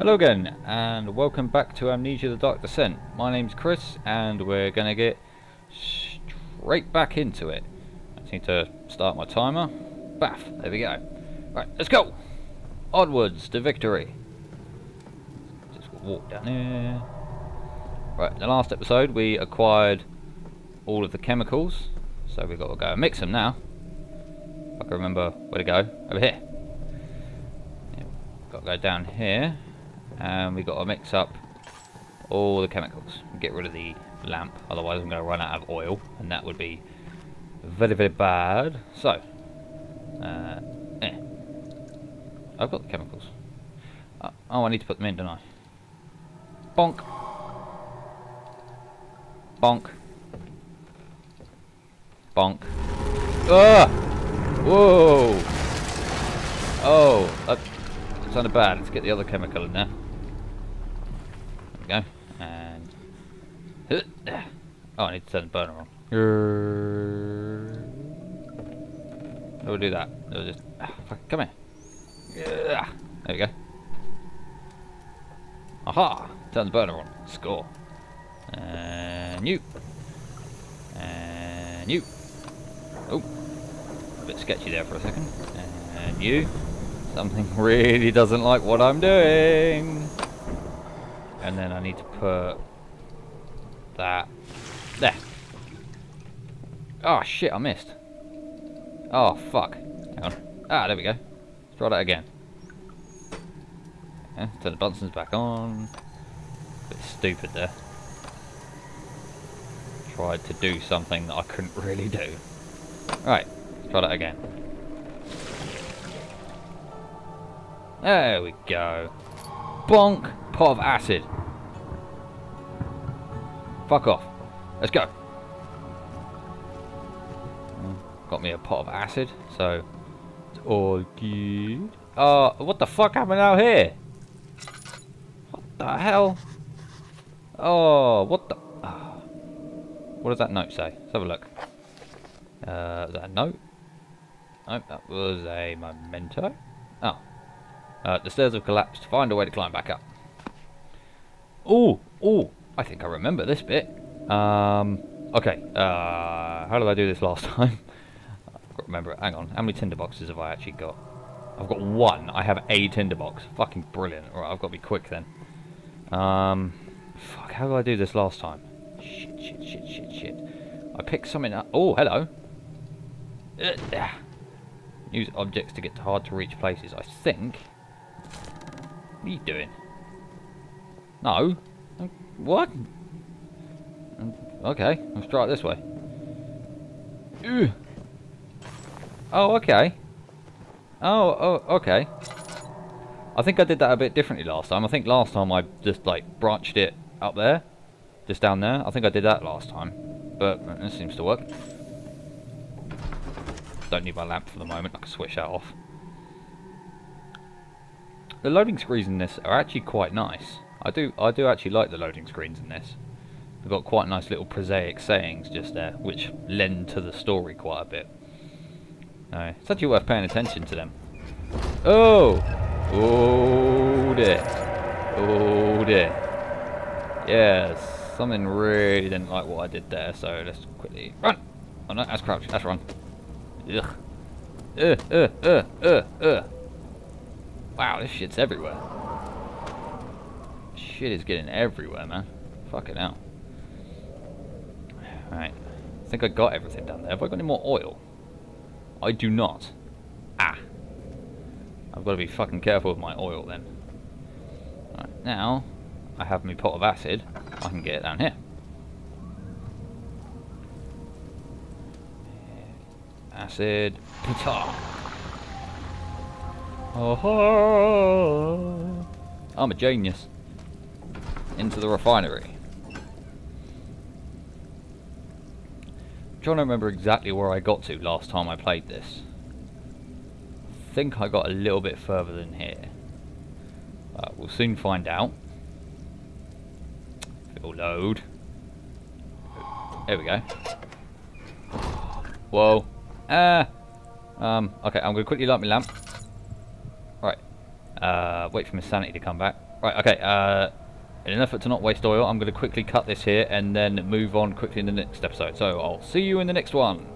Hello again, and welcome back to Amnesia the Dark Descent. My name's Chris, and we're gonna get straight back into it. I need to start my timer. Baff, there we go. Right, let's go! Onwards to victory. Just walk down here. Right, in the last episode we acquired all of the chemicals, so we've got to go and mix them now. If I can remember where to go. Over here. Yeah, got to go down here and we got to mix up all the chemicals get rid of the lamp otherwise I'm going to run out of oil and that would be very very bad. So uh, eh. I've got the chemicals. Uh, oh I need to put them in don't I? Bonk. Bonk. Bonk. Ah whoa! Oh that sounded bad. Let's get the other chemical in there. And oh, I need to turn the burner on. Do we do that? It'll just ah, come here. There we go. Aha! Turn the burner on. Score. And you. And you. Oh, a bit sketchy there for a second. And you. Something really doesn't like what I'm doing. And then I need to put that there. Oh shit, I missed. Oh fuck. Hang on. Ah, there we go. Let's try that again. Yeah, turn the Bunsen's back on. Bit stupid there. Tried to do something that I couldn't really do. Right, let's try that again. There we go. Bonk! Pot of acid. Fuck off. Let's go. Got me a pot of acid, so it's all good. Uh, what the fuck happened out here? What the hell? Oh, what the... Oh. What does that note say? Let's have a look. Uh, is that a note? Nope, that was a memento. Oh. Uh, the stairs have collapsed. Find a way to climb back up. Oh, oh, I think I remember this bit. Um, okay, uh, how did I do this last time? I can't remember it. Hang on, how many tinderboxes have I actually got? I've got one. I have a tinderbox. Fucking brilliant. Alright, I've got to be quick then. Um, fuck, how did I do this last time? Shit, shit, shit, shit, shit. I picked something up. Oh, hello. Uh, use objects to get to hard to reach places. I think. What are you doing? No. What? Okay, let's try it this way. Ugh. Oh, okay. Oh, oh, okay. I think I did that a bit differently last time. I think last time I just, like, branched it up there. Just down there. I think I did that last time. But this seems to work. Don't need my lamp for the moment. I can switch that off. The loading screens in this are actually quite nice. I do I do actually like the loading screens in this. They've got quite nice little prosaic sayings just there, which lend to the story quite a bit. No, it's actually worth paying attention to them. Oh! Oh dear. Oh dear. Yes, something really didn't like what I did there, so let's quickly run! Oh no, that's crouch, that's run. Ugh. Uh, uh, uh, uh, uh. Wow, this shit's everywhere. Shit is getting everywhere, man. Fucking hell. Right. I think I got everything down there. Have I got any more oil? I do not. Ah. I've got to be fucking careful with my oil then. Now, I have my pot of acid. I can get it down here. Acid. Pata. Oh, I'm a genius. Into the refinery. I'm trying to remember exactly where I got to last time I played this. I think I got a little bit further than here. Uh, we'll soon find out. It'll load. There we go. Whoa. Ah! Um, okay, I'm going to quickly light my lamp. Right. Uh, wait for my sanity to come back. Right, okay, uh, in an effort to not waste oil, I'm going to quickly cut this here and then move on quickly in the next episode. So I'll see you in the next one.